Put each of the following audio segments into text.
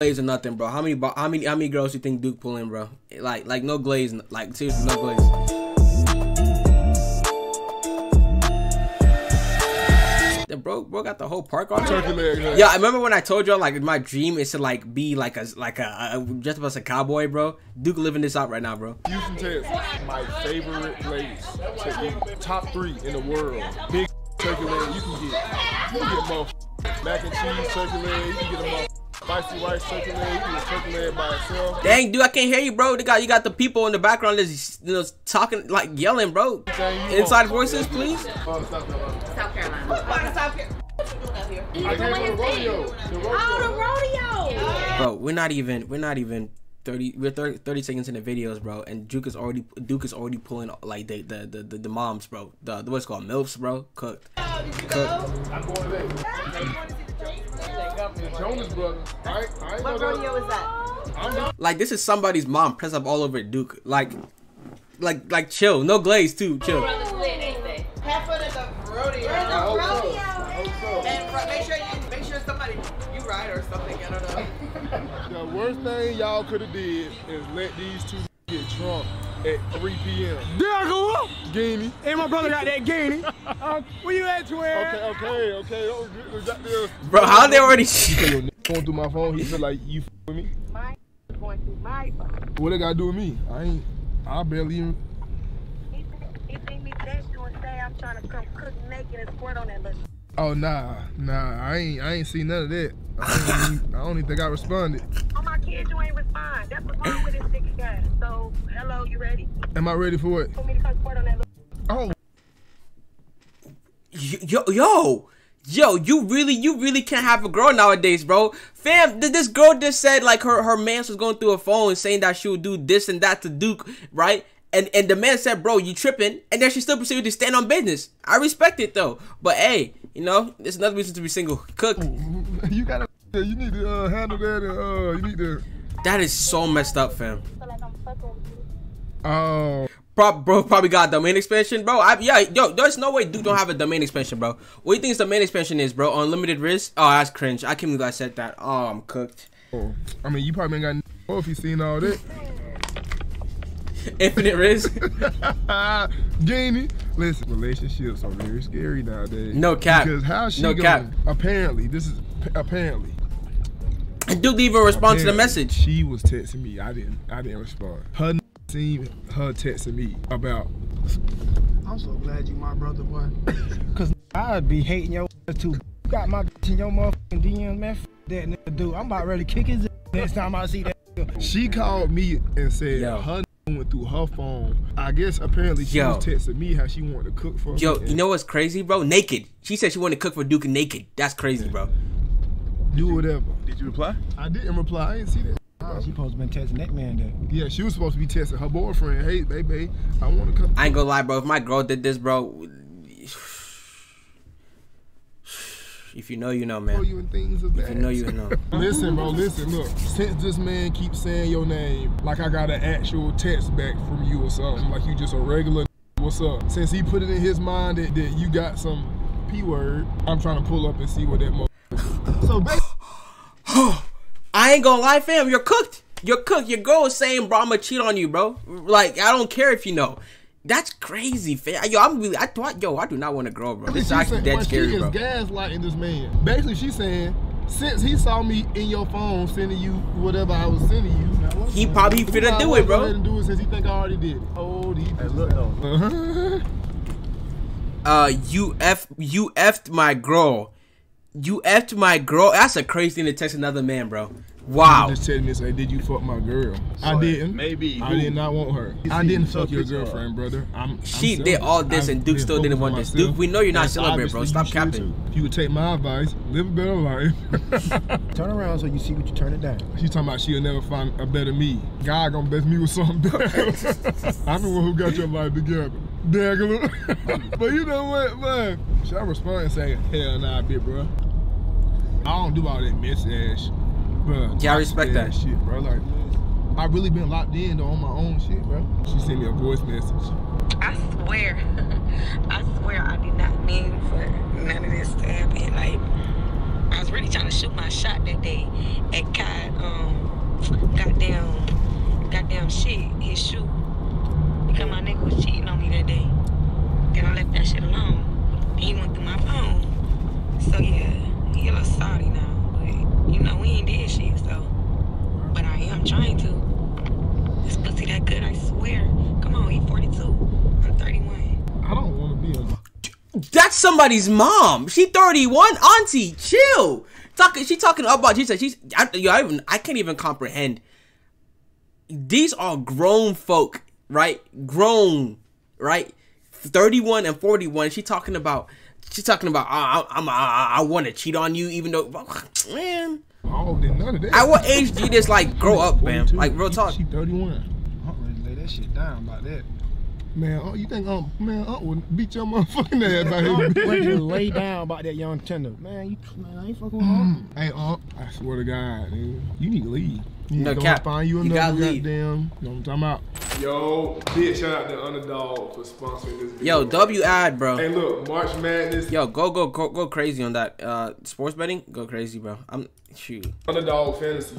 glaze or nothing, bro. How many how many how many girls you think Duke pulling, bro? Like like no glaze, like seriously no glaze. The bro, bro got the whole park on. Turkey leg. huh? Yeah, I remember when I told y'all like my dream is to like be like a like a, a just about a cowboy, bro. Duke living this out right now, bro. Houston, Texas. My favorite place to eat. Top three in the world. Big turkey leg you can get. You can get motherfucking mac and cheese turkey leg. You can get a spicy rice turkey leg. You can turkey leg by itself. Dang, dude, I can't hear you, bro. They got you got the people in the background that's you know talking like yelling, bro. Anything you Inside want. voices, please. Oh, South Carolina. South Carolina. Part of South Carolina. I came for the rodeo. The rodeo. Oh, the rodeo. Bro, we're not even we're not even 30 we're 30, 30 seconds in the videos, bro. And Duke is already Duke is already pulling like the the the, the, the moms, bro. The, the what's called milfs, bro. Cooked. Cooked. I'm going there. The Jonas Brothers. I, I What rodeo is that? I'm not. Like this is somebody's mom press up all over Duke. Like like like chill. No glaze too. Chill. Have fun the rodeo. I hope so. I hope so. And make sure you make sure somebody you ride or something. I don't know. The worst thing y'all could have did is let these two get drunk at 3 p.m. There I go. up. Guinea. Hey, my brother got that guinea. um, where you at, twin? Okay, okay, okay. Don't get- we got this. Bro, how they already Your n- going through my phone, he feel like you f- with me. Mine going through my phone. What they got to do with me? I ain't. I barely even. He he think me text you and say I'm trying to come cook naked and squirt on that little. Oh nah, nah. I ain't. I ain't seen none of that. I, ain't even, I don't even think I responded. On my kids, you ain't respond. That's what's wrong with this sick guy. So, hello, you ready? Am I ready for it? For me to come squirt on that little. Oh, yo yo yo you really you really can't have a girl nowadays bro fam this girl just said like her her man was going through her phone saying that she would do this and that to duke right and and the man said bro you tripping and then she still proceeded to stand on business i respect it though but hey you know there's another reason to be single cook you gotta. You need to uh, handle that. And, uh, you need to. that is so messed up fam Feel like I'm fucking with you. Oh, Pro- bro probably got a domain expansion, bro. I, yeah, yo, there's no way Duke don't have a domain expansion, bro. What do you think his domain expansion is, bro? Unlimited rizz? Oh, that's cringe. I can't believe I said that. Oh, I'm cooked. oh. I mean, you probably ain't got. n- Oh, if you seen all that. Infinite rizz? Guinea. Listen, relationships are very scary nowadays. No cap. Because how she No going cap. Apparently, this is apparently. And Duke didn't even respond to the message. She was texting me. I didn't. I didn't respond. Her n- seen her texting me about. I'm so glad you my brother, boy. Cause I'd be hating your too. You got my bitch in your motherfucking DMs, man. F that nigga dude. I'm about ready to kick his ass next time I see that. She called me and said Yo. her n- went through her phone. I guess apparently she Yo. was texting me how she wanted to cook for me. Yo, and you know what's crazy, bro? Naked. She said she wanted to cook for Duke naked. That's crazy, bro. do whatever. Did you reply? I didn't reply. I didn't see that. She supposed to been texting that man then. Yeah, she was supposed to be texting her boyfriend. Hey, baby, I want to come. I ain't gonna lie, bro. If my girl did this, bro. If you know, you know, man. you and things of If that. you know, you know. Listen, bro, listen, look. Since this man keeps saying your name, like I got an actual text back from you or something, like you just a regular what's up? Since he put it in his mind that, that you got some P word, I'm trying to pull up and see what that mother. So basically, I ain't gonna lie, fam. You're cooked. You're cooked. Your girl is saying, bro, I'm gonna cheat on you, bro. Like, I don't care if you know. That's crazy, fam. Yo, I'm really. I thought, yo, I do not want to grow, bro. This is she actually dead scary, she is bro. gaslighting this man. Basically, she's saying since he saw me in your phone sending you whatever I was sending you, He probably he finna do it, go ahead bro. and do it since he think I already did it. Oh, he Hey, look though. Uh-huh. Uh, you f you effed my girl. You effed my girl. That's a crazy thing to text another man, bro. Wow. Just telling me, say, did you fuck my girl? I didn't. maybe I did not want her. I didn't fuck your picture of- girlfriend, brother. I'm, I'm She did all this and I've Duke still didn't want on this. myself. Duke, we know you're not That's celibate, bro. Stop capping. If you would take my advice, live a better life. Turn around so you see what you turn it down. She's talking about she'll never find a better me. God gonna bless me with something better. I'm the one who got your life together. Daggler. but you know what, man? Should I respond and say, hell nah, bitch, bro? I don't do all that mess ass, bro. Yeah, I respect that. Shit, bro. Like, I really been locked in though on my own shit, bro. She sent me a voice message. I swear, I swear I did not mean for none of this to happen. Like, I was really trying to shoot my shot that day at Kai, um, goddamn, goddamn shit, his shoe. Because my nigga was cheating on me that day. Then I left that shit alone. And he went through my phone. So yeah, he a little sorry now. But you know, we ain't did shit, so. But I am trying to. This pussy that good, I swear. Come on, he 42. I'm 31. I don't want to be a. That's somebody's mom. She 31. Auntie, chill. Talking. She talking about. She said she's. I, yo, I, even, I can't even comprehend. These are grown folk, right? Grown, right? 31 and 41. She talking about. She's talking about. I, I, I'm. I, I want to cheat on you, even though, man. Oh, then none of that. At what age do you just like grow up, man? Like real talk. She 31. I'm ready to lay that shit down about that. Man, oh, you think um man I would beat your motherfucking ass out here? ready to lay down about that young tender. Man, you man, I ain't fucking with him. Hey Unc, I swear to God, dude, you need to leave. You need No to cap. find you You another gotta leave. goddamn. You know what I'm talking about? Yo, big shout out to Underdog for sponsoring this video. Yo, W ad, bro. Hey, look, March Madness. Yo, go go go go crazy on that. Uh, sports betting, go crazy, bro. I'm shoot. Underdog Fantasy.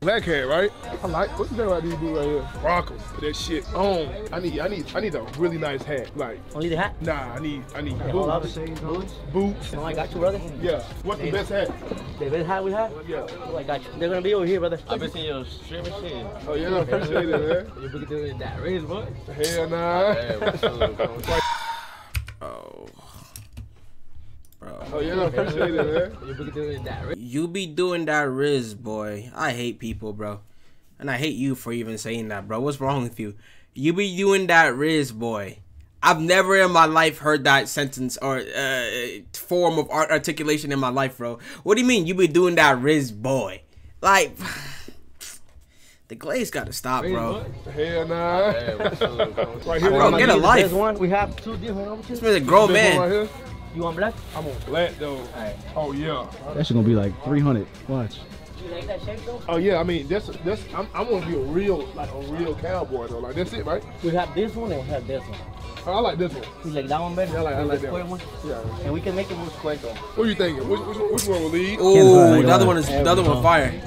Black hat, right? I like. What you think about these dudes right here? Rock 'em. Put that shit on. I need. I need. I need a really nice hat. Like, oh, Only the hat? nah. I need. I need All boots. shades, boots. Boots. Oh, I got you, brother. Yeah. What's the best hat? The best hat we have? Yeah. Oh, I got you. They're gonna be over here, brother. I've been seeing your streaming shit. Oh yeah, I appreciate it, man. You been doing that raise, boy. Hell nah. Oh, bro. Oh yeah, I appreciate it, man. You been doing that raise. You be doing that rizz, boy. I hate people, bro. And I hate you for even saying that, bro. What's wrong with you? You be doing that rizz, boy. I've never in my life heard that sentence or uh, form of art articulation in my life, bro. What do you mean you be doing that rizz, boy? Like, the glaze gotta stop, bro. Hell nah. right here, Bro, right get a here. life. This one, we have two different options. This man's a grown This one man. Right here. You want black? I'm on black though. Oh yeah. That shit gonna be like 300. Watch. You like that shape though? Oh yeah. I mean, that's that's. I'm, I'm gonna be a real like a real cowboy though. Like that's it, right? We have this one and we have this one. Oh, I like this one. You like that one better? Yeah, I like- I like that square one. one. Yeah. And we can make it more square though. What are you thinking? Which, which, which one will lead? Ooh, the other one is the other one fire.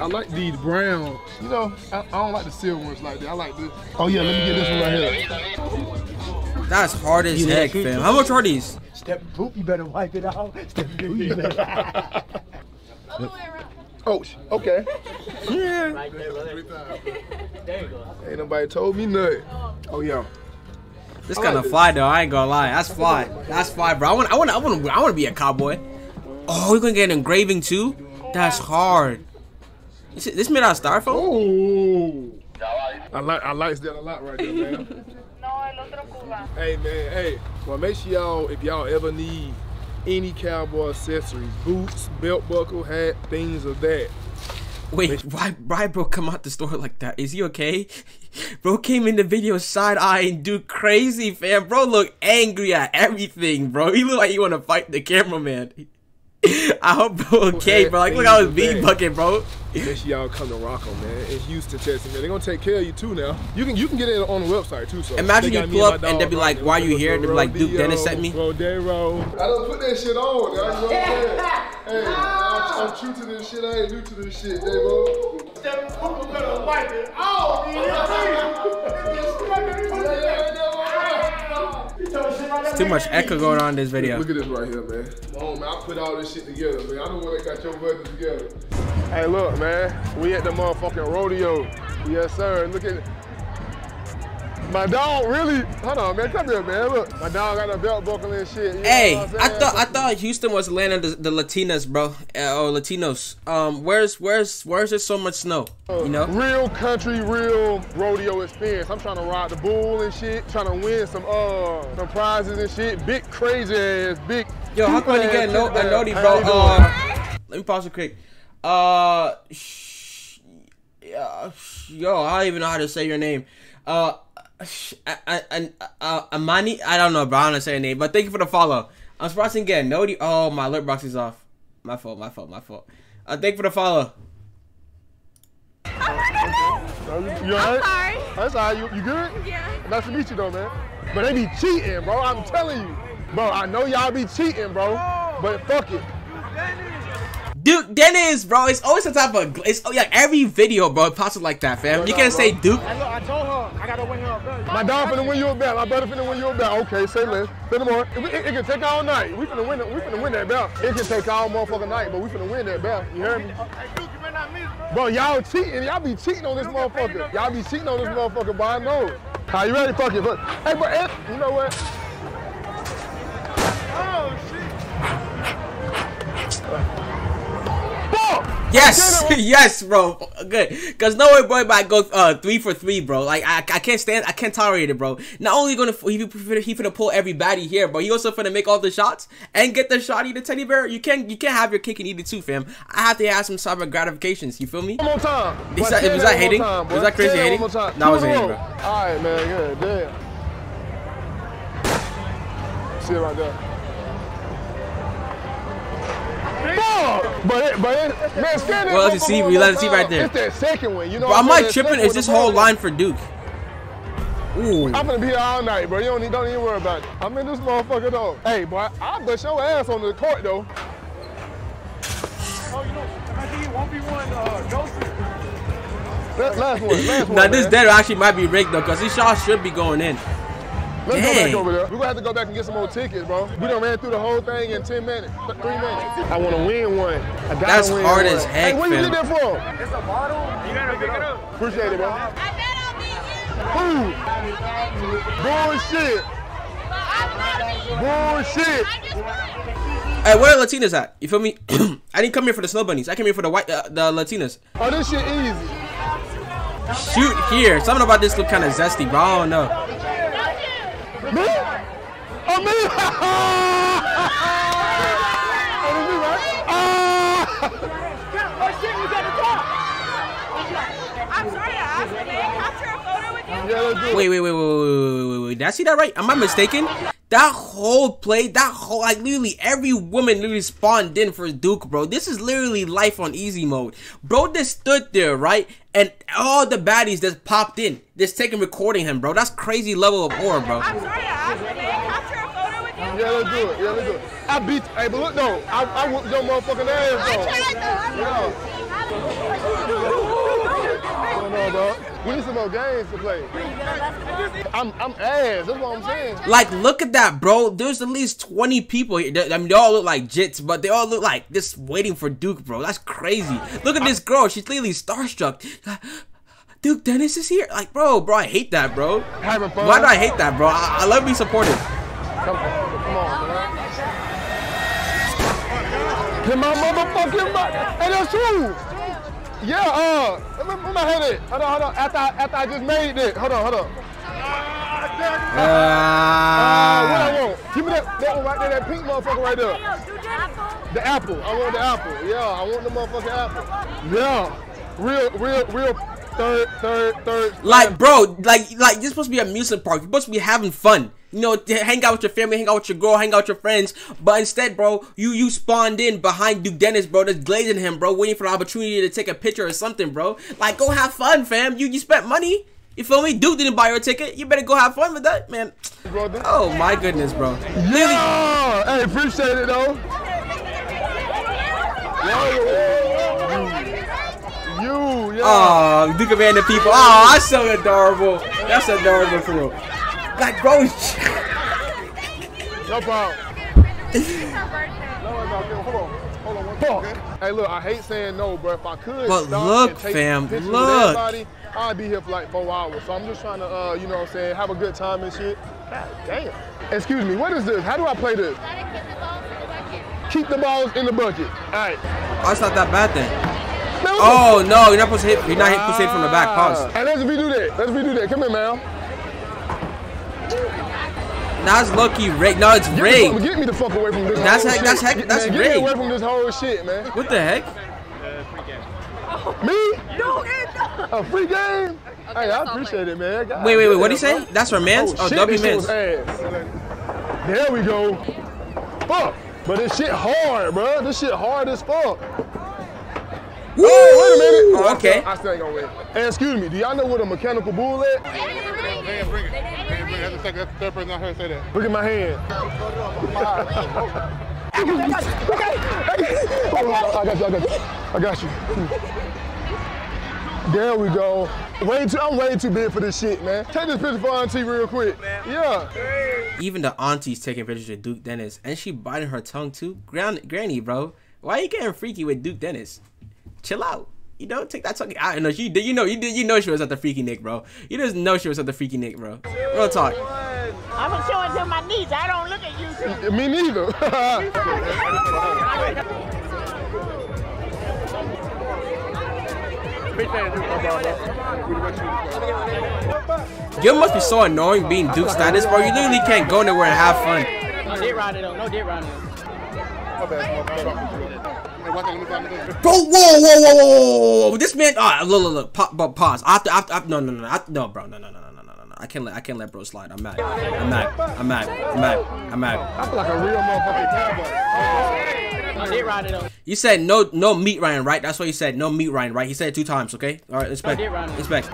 I like these brown. You know, I, I don't like the silver ones like that. I like this. Oh yeah, let me get this one right here. That's hard as You heck, fam. How much are these? Step poop, you better wipe it out. Step poop, you better. Oh, sh- okay. Right there, brother. There you go. Ain't nobody told me nothing. Oh, oh yeah. This I kind of this. fly though. I ain't gonna lie. That's fly. That's fly, bro. I want. I want. I want. I want to be a cowboy. Oh, you gonna get an engraving too? That's hard. This, this made out of styrofoam. Oh. I like I like that a lot right there, man. No, otro Cuba. hey man, hey. Well, make sure y'all if y'all ever need any cowboy accessories, boots, belt buckle, hat, things of that. Wait, why? Why, bro? Come out the store like that? Is he okay? Bro came in the video side eyeing, dude, crazy fam. Bro look angry at everything, bro. He look like he want to fight the cameraman. I hope bro okay, bro. Like look how his beat bucket, bro. Make sure y'all come to Rocco, man. In Houston, Texas, man. They're gonna take care of you too now. You can you can get it on the website too. So Imagine you pull up and they dog be like, "Why there. you here?" They be like, "Duke Rodeo, Dennis sent me." Rodeo. I don't put that shit on. Now, you know what I'm saying? Hey, I'm, I'm true to this shit. I ain't new to this shit, Davo. It's too much echo going on in this video. Look at this right here, man. Oh man, I put all this shit together, man. I don't want to got your budget together. Hey, look, man. We at the motherfucking rodeo. Yes, sir. Look at it. My dog really. Hold on, man. Come here, man. Look, my dog got a belt buckle and shit. You Hey, I thought I thought Houston was of the, the Latinas, bro, uh, or Latinos. Um, where's where's where's there so much snow? You know? Real country, real rodeo experience. I'm trying to ride the bull and shit, trying to win some uh some prizes and shit. Big crazy ass, big. Yo, how come you get no a noti, bro? Uh, let me pause it quick. Uh, sh- yeah, yo, I don't even know how to say your name. Uh, I, I, I, uh, Amani, I don't know, bro. I don't know how to say your name, but thank you for the follow. I'm surprised to get noti. Oh, my alert box is off. My fault, my fault, my fault. Uh, thank you for the follow. You alright? Sorry. That's all right. You, you good? Yeah. Nice to meet you though, man. But they be cheating, bro. I'm telling you. Bro, I know y'all be cheating, bro. But fuck it. Duke Dennis, bro. It's always some type of. It's oh, yeah. Every video, bro, it pops up like that, fam. You can't say Duke. Hey, look, I told her I gotta win her a bet. My dog finna win you a bet. My brother finna win you a bet. Okay, say less. Say no more. It, it, it can take all night. We finna win it. We finna win that bet. It can take all motherfucking night, but we finna win that bet. You hear me? Hey, Duke, you better not miss, bro. Bro, y'all cheating. Y'all be cheating on this motherfucker. Y'all be cheating on this motherfucker, but I know. Are you ready? Fuck it. Fuck. Hey, bro, eh, you know what? Oh, shit. Yes, I yes, bro. Good, cause no way, boy, might go uh three for three, bro. Like I, I can't stand, I can't tolerate it, bro. Not only gonna he he finna pull every baddie here, but He also finna make all the shots and get the shotty the teddy bear. You can't, you can't have your cake and eat it too, fam. I have to have some cyber gratifications. You feel me? One more time. Is Boy, that- was that hating? time. Was that crazy hating? One more time. That was hating, bro. All right, man. Good. Damn. See it right there. Fuck! But it, but it, man, stand there Well, one you for see, we let more it see right there. It's that second one, you know. Bro, I'm I'm saying? not That tripping. second Is this whole line for Duke? Ooh. I'm gonna be here all night, bro. You don't, need, don't even worry about it. I'm in this motherfucker though. Hey, boy, I'll bust your ass on the court though. Oh, you know, I think you 1v1 uh, Joseph. That last one, last one. Now this man. dead actually might be rigged though, cause these shots should be going in. Let's go Dang. back over there. We're gonna have to go back and get some more tickets, bro. We done ran through the whole thing in 10 minutes, th- three minutes. I wanna win one. I gotta That's win hard one. as heck, Hey, where you fam. get that from? It's a bottle. You gotta pick it up. Appreciate it, bro. I bet I'll beat you. Who? Bullshit. Bullshit. Hey, where are the Latinas at? You feel me? I didn't come here for the snow bunnies. I came here for the white, uh, the Latinas. Oh, this shit easy. Shoot here. Something about this look kind of zesty, bro. I don't know. Me? Oh, me? oh, this me, right? Ah! I'm sorry to ask, can I capture a photo with you? Yeah, let's do it. Wait, wait, wait, wait, wait, wait, wait, wait. Did I see that right? Am I mistaken? That whole play, that whole, like, literally every woman literally spawned in for Duke, bro. This is literally life on easy mode. Bro just stood there, right? And all the baddies just popped in, just taking recording him, bro. That's crazy level of horror, bro. I'm sorry to ask, can I capture a photo with you? Yeah, let's do it. Yeah, let's do it. I beat. Hey, but look though, I, I whooped your motherfucking ass though. I tried though. tried No, no, bro. We need some more games to play. I'm, I'm ass. That's what I'm saying. Like, look at that, bro. There's at least 20 people here. They- I mean, they all look like jits, but they all look like just waiting for Duke, bro. That's crazy. Look at this girl. She's clearly starstruck. Duke Dennis is here. Like, bro, bro, I hate that, bro. Having fun. Why do I hate that, bro? I, I love being supportive. Come on, come on, man. Get my motherfucking butt. Hey, that's true. Yeah, uh, where where my head at? Hold on, hold on. After I, after I just made it. Hold on, hold on. Uh, what I want? Give me that, that one right there, that pink motherfucker right there. The apple. I want the apple. Yeah, I want the motherfucking apple. Yeah. Real, real, real third, third, third. like, bro, like, like you're supposed to be an amusement park. You're supposed to be having fun. You know, to hang out with your family, hang out with your girl, hang out with your friends. But instead, bro, you you spawned in behind Duke Dennis, bro, just glazing him, bro, waiting for the opportunity to take a picture or something, bro. Like, go have fun, fam. You you spent money. You feel me? Duke didn't buy your ticket. You better go have fun with that, man. brother. Oh my goodness, bro. Yeah. Hey, appreciate it though. You, yeah. Oh, Duke of the people. Oh, that's so adorable. That's adorable for real. Like, bro, No problem. No, no, no, hold on. Hold on. Hey, look, I hate saying no, but if I could But stop look, and take fam, look. everybody, I'd be here for like four hours. So I'm just trying to, uh, you know what I'm saying, have a good time and shit. God damn. Excuse me, what is this? How do I play this? Keep the balls in the bucket. All right. oh, it's not that bad then. Man, Oh no, you're not supposed to hit. You're not supposed to hit from the back. Pause. Hey, let's redo that. Let's redo that. Come here, man. That's lucky rigged. No, it's Get, the rigged. fuck- get me the fuck away from this That's whole heck- shit. that's heck- that's man, Get me away from this whole shit, man. What the heck? Me? No. A free game? hey, I appreciate it, man. God Wait, wait, wait. damn, What did he bro. say? That's for mans? Oh, Oh, shit, W this mans. There we go. Fuck. But this shit hard, bro. This shit hard as fuck. Woo! Oh, wait a minute. Oh, I Okay. still- I still ain't gonna win. Hey, excuse me. Do y'all know what a mechanical bull is? Look at my hand. Hold on, I got you, I got you. I got you. There we go. Way too, I'm way too big for this shit, man. Take this picture for Auntie real quick. Yeah. Even the auntie's taking pictures with Duke Dennis, and she biting her tongue too. Gran- Granny, bro, why you getting freaky with Duke Dennis? Chill out. You know, take that tongue out. know she did. You know, you did. You know she was at the freaky Nick, bro. You just know she was at the freaky Nick, bro. Real talk. I'm gonna show it to my niece. I don't look at you. Me neither. You must be so annoying being Duke status, bro. You literally can't go nowhere and have fun. No dick riding though. No dick riding. Bro, whoa, whoa, whoa, whoa, whoa, whoa, This man, ah, look, look, look, pa- but pause. I have to, I have to, I have- no, no, no, I, no, bro, no, no, no, no, no, no, no. I can't let, I can't let bro slide. I'm mad. I'm mad. I'm mad. I'm mad. I'm mad. I feel like a real motherfucking cowboy. No dick riding though. You said no, no meat Ryan, right? That's what you said. No meat Ryan, right? He said it two times. Okay. All right. Respect. Respect.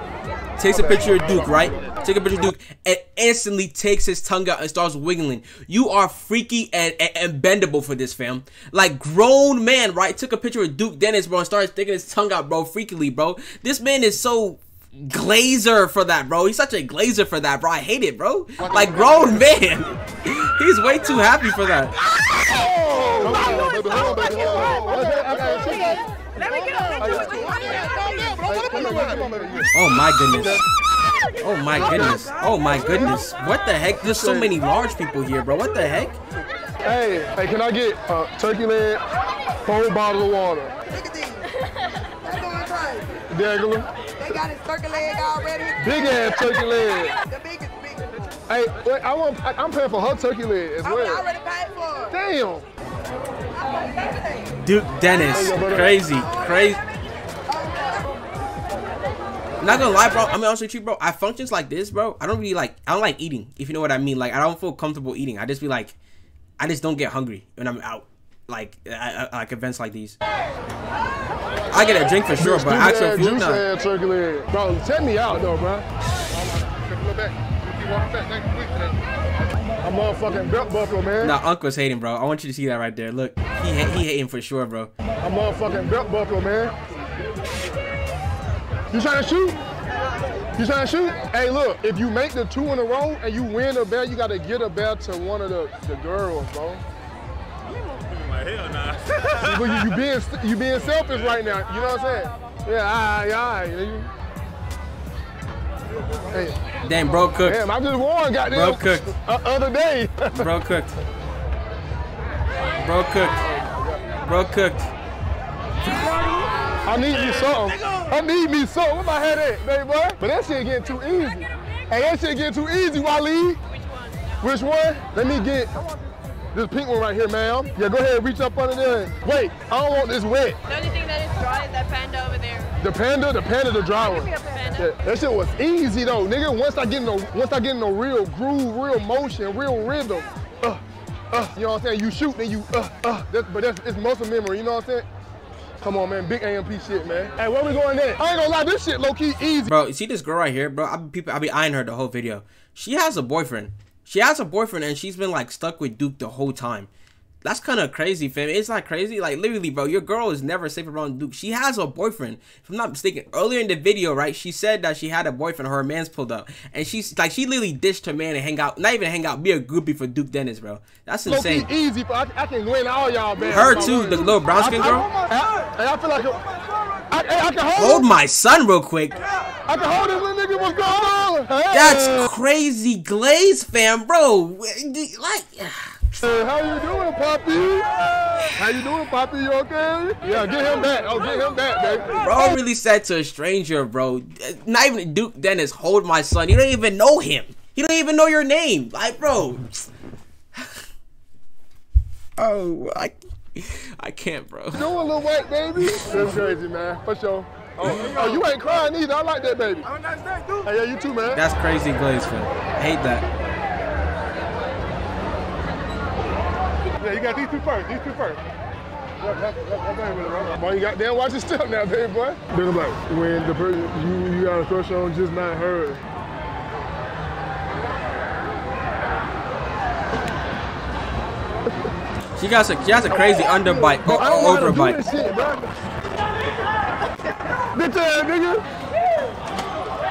Takes a picture of Duke, right? Take a picture of Duke, and instantly takes his tongue out and starts wiggling. You are freaky and, and, and bendable for this, fam. Like grown man, right? Took a picture of Duke Dennis, bro, and started sticking his tongue out, bro, freakily, bro. This man is so glazer for that, bro. He's such a glazer for that, bro. I hate it, bro. Like grown man. He's way too happy for that. Oh my goodness. Oh my goodness. Oh my goodness. What the heck? There's so many large people here, bro. What the heck? Hey, hey, can I get uh, turkey leg, whole bottle of water? Look at these. That's going crazy. Dagger, They got his turkey leg already. big ass turkey leg. The biggest, biggest. Hey, wait, I want, I, I'm paying for her turkey leg as I well. already paid for it. Damn. Dude, Dennis. Crazy. Crazy. Not gonna lie, bro. I mean, honestly, with you, bro. I functions like this, bro. I don't really like. I don't like eating. If you know what I mean. Like, I don't feel comfortable eating. I just be like, I just don't get hungry when I'm out. Like, I, I, like events like these. I get a drink for sure, but actual food, nah. Bro, take me out though, bro. I'm motherfucking belt buckle, man. Nah, Uncle's hating, bro. I want you to see that right there. Look, he ha- he hating for sure, bro. I'm motherfucking belt buckle, man. You trying to shoot? You trying to shoot? Hey, look, if you make the two in a row and you win a bet, you gotta get a bet to one of the, the girls, bro. Hell nah. But you, you being you being selfish right now. You know what I'm saying? Yeah, all right, all right. nigga. Hey, Damn, bro cooked. damn, I just won, goddamn. Bro cooked. Uh, other day. Bro cooked. Bro cooked. Bro cooked. I need me something. I need me something. Where my head at, baby boy? But that shit getting too easy. Hey, that shit getting too easy, Waleed. Which one? Which one? Let me get this pink one right here, ma'am. Yeah, go ahead, reach up under there. Wait, I don't want this wet. The only thing that is dry is that panda over there. The panda, the panda, the dry one. panda. Yeah, that shit was easy though, nigga. Once I get in the, once I get in the real groove, real motion, real rhythm, uh, uh, you know what I'm saying? You shoot, then you, uh, uh. That's, but that's it's muscle memory. You know what I'm saying? Come on, man, big AMP shit, man. Hey, where we going next? I ain't gonna lie, this shit low key easy. Bro, you see this girl right here, bro? I be people, I be eyeing her the whole video. She has a boyfriend. She has a boyfriend, and she's been like stuck with Duke the whole time. That's kind of crazy, fam. It's not crazy. Like literally, bro, your girl is never safe around Duke. She has a boyfriend. If I'm not mistaken, earlier in the video, right, she said that she had a boyfriend. Her man's pulled up, and she's like, she literally ditched her man and hang out, not even hang out, be a groupie for Duke Dennis, bro. That's Low insane. easy, but I, I can win all y'all, man. Her too, the little brown skin girl. I, I, I feel like I, I, I can hold. Hold my son real quick. I can hold this little nigga. What's going on? Hey. That's crazy glaze, fam, bro. Like. Hey, how you doing, Poppy? How you doing, Poppy? You okay? Yeah, get him back. Oh, get him back, baby. Bro really said to a stranger, bro. Not even Duke Dennis, hold my son. You don't even know him. You don't even know your name. Like, bro. Oh, I, I can't, bro. Doing little white baby. That's crazy, man. For sure. Oh, oh, you ain't crying either. I like that, baby. Oh, nice day, dude. Hey, yeah, you too, man. That's crazy glaze, fam. I hate that. You got these two first. These two first. Boy, you got damn watch your step now, baby boy. Then I'm like, when the person you, you got a crush on, just not her. She got a, she has a crazy underbite, Bro, oh, know how to do overbite. this. Bitch ass nigga.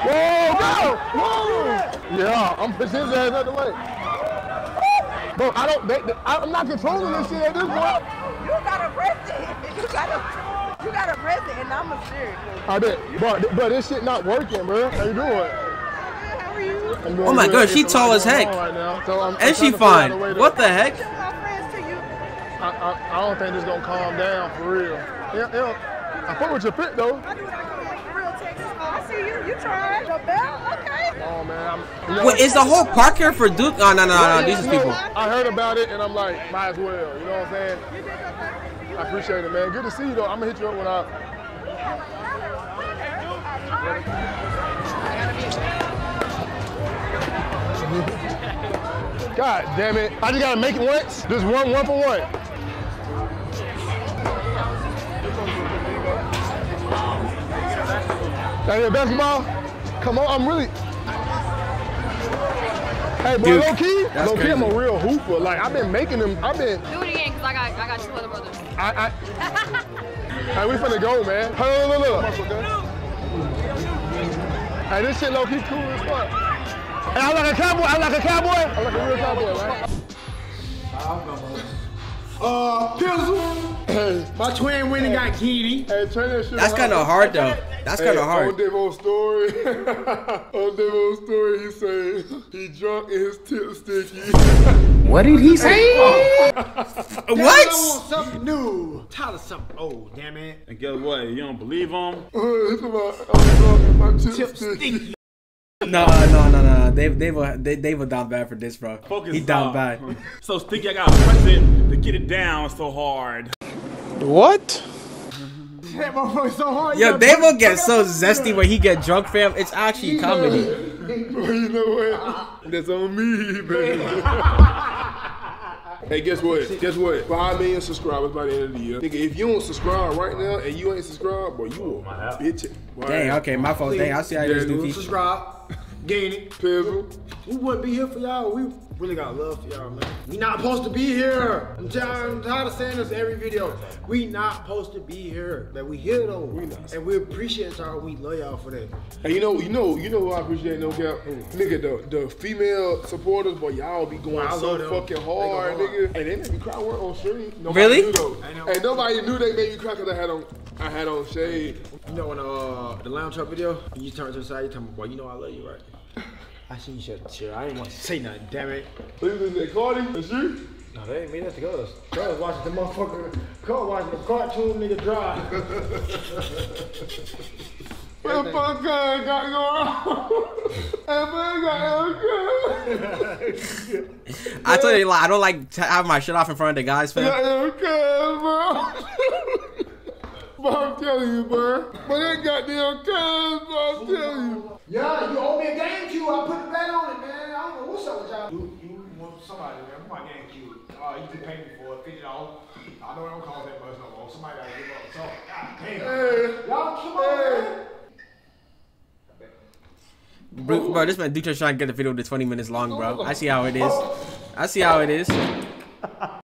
Whoa, go! Whoa! Yeah, I'm pushing his ass out the way. Bro, I don't. They, they, I'm not controlling this shit at this point. You got arrested. You got a, you got arrested, and I'm a serious. I bet, but but this shit not working, bro. How you doing? How are you? Doing Oh my good. god, she It's a lot tall as heck. Right now. So I'm, I'm And she trying to figure out fine. to- What the heck? My friends to you. I, I, I don't think this gonna calm down for real. Yeah, yeah. I fuck with your fit though. I do what I can make real Texas. I see you. You tried. Your belt. Okay. Oh man, I'm. You Wait, is the whole park here for Duke? Oh, no, no, no, no. These is people. I heard about it and I'm like, might as well. You know what I'm saying? I appreciate it, man. Good to see you though. I'm gonna hit you up when I. God damn it! I just gotta make it once. Just one, one for one. That your basketball? Come on, I'm really. Hey, bro, Dude, low key, that's low key, I'm a real hooper. Like I've been making them. I've been. Do it again, cause I got I got two other brothers. I, I, hey, we finna go, man. Hey, look, look, look. Hey, this shit low key cool as fuck. Hey, I like a cowboy. I like a cowboy. I like a real cowboy, man. Uh, Pizzle. Hey, My twin went and got Kitty. hey, turn that shit. That's kind of hard, though. That's kind of On hard. Davo's story, on Davo's story, he said he drunk and his tip sticky. What did he say? I oh. What? want something new. Tired of something old, damn it. And guess what? You don't believe him? He's about, I'm drunk and my tip, Tip sticky. sticky. No, no, no, no. Dave, Dave, will- Dave, Dave will down bad for this, bro. Focus He down bad. So sticky, I gotta press it to get it down so hard. What? That motherfucker. Yo, you will get so zesty when he get drunk, fam. It's actually comedy. Bro, you know what? That's on me, baby. hey, guess what? Guess what? Five million subscribers by the end of the year. Nigga, if you don't subscribe right now and you ain't subscribed, boy, you a bitch. Boy. Dang, okay, my fault. Dang, I see how it is, Yeah, dude. Subscribe. Gain it. Pizzle. We wouldn't be here for y'all. We really got love for y'all, man. We not supposed to be here. I'm tired, I'm tired of saying this every video. We not supposed to be here. But we here though. We not. And we appreciate y'all. We love y'all for that. And you know, you know, you know who I appreciate no cap? Nigga, the, the female supporters, boy, y'all be going I so them. fucking They go hard, hard. nigga. And they make me cry work on stream. Nobody Really? Knew, though. And nobody knew they made me cry because I had on I had on shade. You know when uh the lounge truck video, and you turn to the side, you tell me, boy, you know I love you, right? I seen you shut the chair. I ain't want to say nothing, damn it. Who was that, Cardi? That's you? No, they ain't me, that's the girls. Girls watching the motherfucker, girl watching the cartoon nigga drive. What the fuck I got going on? I I told you, like, I don't like to have my shit off in front of the guys, fam. got bro. But I'm telling you, bro. But that goddamn cuz, bro, I'm telling you. Yeah, you owe me a GameCube. I put the bet on it, man. I don't know what's up with y'all. You, you want somebody, man. My GameCube. Uh, you can pay me for it, fifty dollars. I know it don't cost that much no more. Somebody gotta give up. So, God damn. Hey, Y'all come on, man. Bro, bro, this man Duke trying to get the video to 20 minutes long, bro. I see how it is. I see how it is.